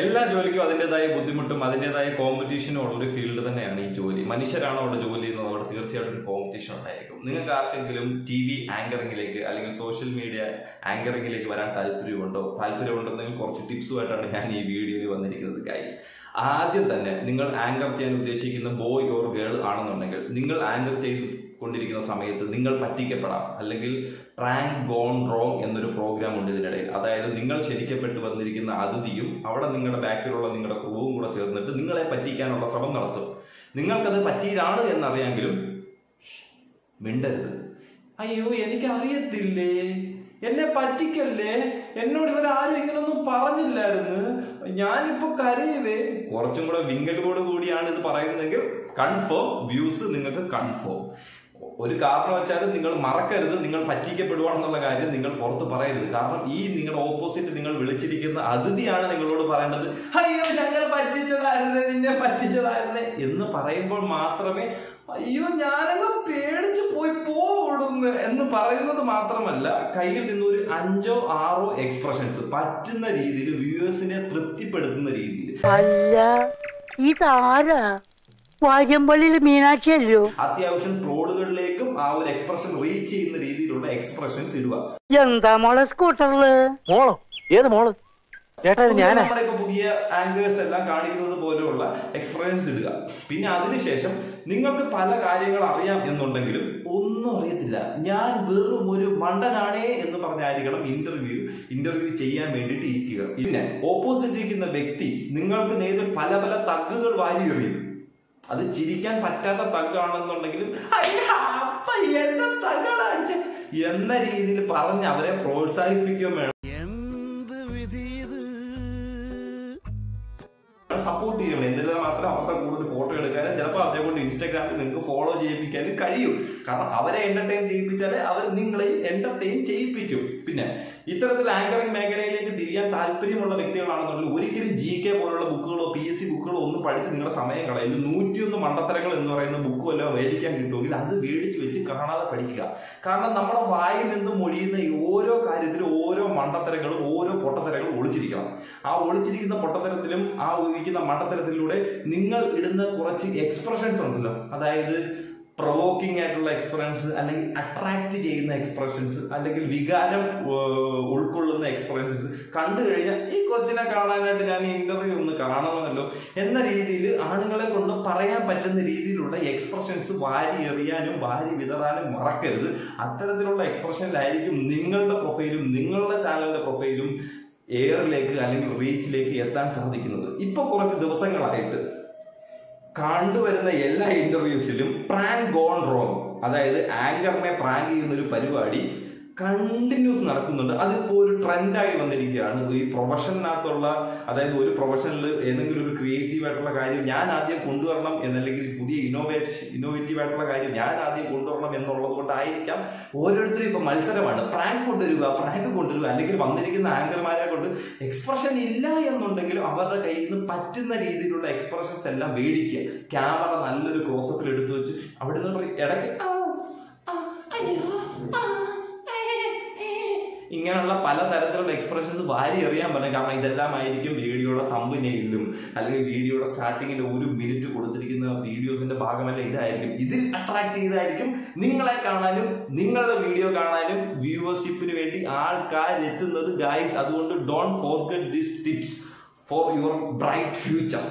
എല്ലാ ജോലിക്കും അതിന്റെതായ ബുദ്ധിമുട്ടും അതിന്റെതായ കോമ്പറ്റീഷനും ഉള്ള ഒരു ഫീൽഡ് തന്നെയാണ് ഈ ജോലി. മനുഷ്യരാണോ അവിടെ ജോലി ചെയ്യുന്നത്. അവിടെ തീർച്ചയായിട്ടും ഒരു കോമ്പറ്റീഷൻ ഉണ്ടായിരിക്കും നിങ്ങൾക്ക് ആർക്കെങ്കിലും ടി വി ആങ്കറിംഗിലേക്ക് അല്ലെങ്കിൽ സോഷ്യൽ മീഡിയ ആങ്കറിംഗിലേക്ക് വരാൻ താല്പര്യമുണ്ടോ? താല്പര്യമുണ്ടെന്നെങ്കിൽ കുറച്ച് ടിപ്സുമായിട്ടാണ് ഞാൻ ഈ വീഡിയോയിൽ വന്നിരിക്കുന്നത് കാര്യം ആദ്യം തന്നെ നിങ്ങൾ ആങ്കർ ചെയ്യാൻ ഉദ്ദേശിക്കുന്ന ബോയ് ഓർ ഗേൾ ആണെന്നുണ്ടെങ്കിൽ നിങ്ങൾ ആങ്കർ ചെയ്ത് കൊണ്ടിരിക്കുന്ന സമയത്ത് നിങ്ങൾ പറ്റിക്കപ്പെടാം. അല്ലെങ്കിൽ പ്രാങ്ക് ഗോൺ റോങ് എന്നൊരു പ്രോഗ്രാം ഉണ്ട് ഇതിനിടയിൽ അതായത് നിങ്ങൾ ശരിക്കപ്പെട്ട് വന്നിരിക്കുന്ന അതിഥിയും അവിടെ നിങ്ങളുടെ ബാക്കിലുള്ള നിങ്ങളുടെ ക്രൂവും കൂടെ ചേർന്നിട്ട് നിങ്ങളെ പറ്റിക്കാനുള്ള ശ്രമം നടത്തും. നിങ്ങൾക്കത് പറ്റിയിലാണ് എന്നറിയാമെങ്കിലും മിണ്ടരുത്. അയ്യോ എനിക്ക് അറിയത്തില്ലേ എന്നെ പറ്റിക്കല്ലേ? എന്നോട് ഇവരാരും ഇങ്ങനൊന്നും പറഞ്ഞില്ലായിരുന്നു. ഞാനിപ്പോ കരയുവേ. കുറച്ചും കൂടെ വിങ്കലോട് കൂടിയാണ് ഇത് പറയുന്നതെങ്കിൽ കൺഫേം വ്യൂസ് നിങ്ങൾക്ക് കൺഫേം ഒരു കാരണം വെച്ചാൽ നിങ്ങൾ മറക്കരുത് നിങ്ങൾ പറ്റിക്കപ്പെടുവാണെന്നുള്ള കാര്യം നിങ്ങൾ പുറത്ത് പറയരുത്. കാരണം ഈ നിങ്ങളുടെ ഓപ്പോസിറ്റ് നിങ്ങൾ വിളിച്ചിരിക്കുന്ന അതിഥിയാണ് നിങ്ങളോട് പറയേണ്ടത്. അയ്യോ ഞങ്ങൾ പറ്റിച്ചതായിരുന്നേ നിന്നെ പറ്റിച്ചതായിരുന്നേ എന്ന് പറയുമ്പോൾ മാത്രമേ അയ്യോ ഞാനങ്ങ് പേടിച്ചു പോയി പോടുന്നു എന്ന് പറയുന്നത് മാത്രമല്ല കയ്യിൽ നിന്ന് ഒരു അഞ്ചോ ആറോ എക്സ്പ്രഷൻസ് പറ്റുന്ന രീതിയിൽ വ്യൂവേഴ്സിനെ തൃപ്തിപ്പെടുത്തുന്ന രീതിയിൽ. അല്ല ഇതാരാ? വാര്യമ്പള്ളിയിൽ മീനാക്ഷി അല്ലയോ? അത്യാവശ്യം ട്രോളുകളിലേക്കും ആ ഒരു എക്സ്പ്രഷൻ റീച്ച് ചെയ്യുന്ന രീതിയിലുള്ള എക്സ്പ്രഷൻസ് ഇടുക. എന്താ മോളെ സ്കൂട്ടറിൽ? മോളോ? ഏത് മോൾ? ചേട്ടാ ഇത് ഞാനാ? നമ്മുടെ ഇപ്പൊ പുതിയ ആങ്കേഴ്സ് എല്ലാം കാണിക്കുന്നത് പോലെയുള്ള എക്സ്പീരിയൻസ് ഇടുക. പിന്നെ അതിനുശേഷം നിങ്ങൾക്ക് പല കാര്യങ്ങൾ അറിയാം എന്നുണ്ടെങ്കിലും ഒന്നും അറിയത്തില്ല. ഞാൻ വെറും ഒരു മണ്ടനാണേ എന്ന് പറഞ്ഞായിരിക്കണം ഇന്റർവ്യൂ ഇന്റർവ്യൂ ചെയ്യാൻ വേണ്ടിയിട്ട് ഇരിക്കുക. പിന്നെ ഓപ്പോസിറ്റ് ഇരിക്കുന്ന വ്യക്തി നിങ്ങൾക്ക് നേരിൽ പല പല തഗ്ഗുകൾ വാരി എറിയും. അത് ചിരിക്കാൻ പറ്റാത്ത തഗ്ഗാണെന്നുണ്ടെങ്കിലും എന്ന രീതിയിൽ പറഞ്ഞ് അവരെ പ്രോത്സാഹിപ്പിക്കുകയും വേണം. സപ്പോർട്ട് ചെയ്യണം. എന്നിരുന്നാൽ മാത്രം അവർക്ക് കൂടുതൽ ഫോട്ടോ എടുക്കാനും ചിലപ്പോൾ അവരെ കൊണ്ട് ഇൻസ്റ്റാഗ്രാമിൽ നിങ്ങൾക്ക് ഫോളോ ചെയ്യിപ്പിക്കാനും കഴിയും. കാരണം അവരെ എന്റർടൈൻ ചെയ്യിപ്പിച്ചാൽ അവർ നിങ്ങളെ എന്റർടൈൻ ചെയ്യിപ്പിക്കും. പിന്നെ ഇത്തരത്തിൽ ആങ്കറിംഗ് മേഖലയിലേക്ക് തിരിയാൻ താല്പര്യമുള്ള വ്യക്തികളാണെന്നുണ്ടെങ്കിൽ ഒരിക്കലും ജി കെ പോലുള്ള ബുക്കുകളോ പി എസ് സി ബുക്കുകളോ ഒന്നും പഠിച്ച് നിങ്ങളുടെ സമയം കളയില്ല നൂറ്റിയൊന്ന് മണ്ടത്തരങ്ങൾ എന്ന് പറയുന്ന ബുക്ക് വല്ലതും മേടിക്കാൻ കിട്ടുമെങ്കിൽ അത് മേടിച്ച് വെച്ച് കാണാതെ പഠിക്കുക. കാരണം നമ്മുടെ വായിൽ നിന്ന് മൊഴിയുന്ന ഓരോ കാര്യത്തിലും ഓരോ മണ്ടത്തരങ്ങളും ഓരോ പൊട്ടത്തരങ്ങളും ഒളിച്ചിരിക്കണം. ആ ഒളിച്ചിരിക്കുന്ന പൊട്ടത്തരത്തിലും ആ ഇരിക്കുന്ന മണ്ടത്തരത്തിലൂടെ നിങ്ങൾ ഇടുന്ന കുറച്ച് എക്സ്പ്രഷൻസ് ഉണ്ടല്ലോ. അതായത് പ്രൊവോക്കിംഗ് ആയിട്ടുള്ള എക്സ്പ്രഷൻസ് അല്ലെങ്കിൽ അട്രാക്ട് ചെയ്യുന്ന എക്സ്പ്രഷൻസ് അല്ലെങ്കിൽ വികാരം ഉൾക്കൊള്ളുന്ന എക്സ്പ്രഷൻസ് കണ്ടു കഴിഞ്ഞാൽ ഈ കൊച്ചിനെ കാണാനായിട്ട് ഞാൻ ഈ ഇന്റർവ്യൂ ഒന്ന് കാണണമല്ലോ എന്ന രീതിയിൽ ആണുങ്ങളെ കൊണ്ട് പറയാൻ പറ്റുന്ന രീതിയിലുള്ള എക്സ്പ്രഷൻസ് വാരി എറിയാനും വാരി വിതറാനും മറക്കരുത്. അത്തരത്തിലുള്ള എക്സ്പ്രഷനിലായിരിക്കും നിങ്ങളുടെ പ്രൊഫൈലും നിങ്ങളുടെ ചാനലിന്റെ പ്രൊഫൈലും എയറിലേക്ക് അല്ലെങ്കിൽ റീച്ചിലേക്ക് എത്താൻ സാധിക്കുന്നത്. ഇപ്പൊ കുറച്ച് ദിവസങ്ങളായിട്ട് കണ്ടുവരുന്ന എല്ലാ ഇന്റർവ്യൂസിലും പ്രാങ്ക് ഗോൺ റോങ് അതായത് ആങ്കറിനെ പ്രാങ്ക് ചെയ്യുന്ന ഒരു പരിപാടി കണ്ടിന്യൂസ് നടക്കുന്നുണ്ട്. അതിപ്പോ ഒരു ട്രെൻഡായി വന്നിരിക്കുകയാണ്. ഈ പ്രൊഫഷനകത്തുള്ള അതായത് ഒരു പ്രൊഫഷനിൽ ഏതെങ്കിലും ഒരു ക്രിയേറ്റീവ് ആയിട്ടുള്ള കാര്യം ഞാൻ ആദ്യം കൊണ്ടുവരണം എന്നല്ലെങ്കിൽ പുതിയ ഇന്നോവേഷൻ ഇന്നോവേറ്റീവ് ആയിട്ടുള്ള കാര്യം ഞാൻ ആദ്യം കൊണ്ടുവരണം എന്നുള്ളത് കൊണ്ടായിരിക്കാം ഓരോരുത്തരും ഇപ്പൊ മത്സരമാണ്. പ്രാങ്ക് കൊണ്ടുവരിക പ്രാങ്ക് കൊണ്ടുവരിക. അല്ലെങ്കിൽ വന്നിരിക്കുന്ന ആങ്കർമാരെ കൊണ്ട് എക്സ്പ്രഷൻ ഇല്ല എന്നുണ്ടെങ്കിലും അവരുടെ കയ്യിൽ നിന്ന് പറ്റുന്ന രീതിയിലുള്ള എക്സ്പ്രഷൻസ് എല്ലാം മേടിക്കുക. ക്യാമറ നല്ലൊരു ക്ലോസപ്പിൽ എടുത്തു വെച്ച് അവിടെ നിന്ന് ഇടയ്ക്ക് ആ, ആ. ഇങ്ങനെയുള്ള പല തരത്തിലുള്ള എക്സ്പ്രഷൻസ് വാരി എറിയാൻ പറ്റും. കാരണം ഇതെല്ലാം ആയിരിക്കും വീഡിയോയുടെ തമ്പിനെയിലും അല്ലെങ്കിൽ വീഡിയോയുടെ സ്റ്റാർട്ടിങ്ങിൽ ഒരു മിനിറ്റ് കൊടുത്തിരിക്കുന്ന വീഡിയോസിന്റെ ഭാഗമല്ല ഇതായിരിക്കും. ഇതിൽ അട്രാക്ട് ചെയ്തായിരിക്കും നിങ്ങളെ കാണാനും നിങ്ങളുടെ വീഡിയോ കാണാനും വ്യൂവർഷിപ്പിന് വേണ്ടി ആൾക്കാർ എത്തുന്നത്. ഗായ്സ് അതുകൊണ്ട് don't forget this tips for your bright future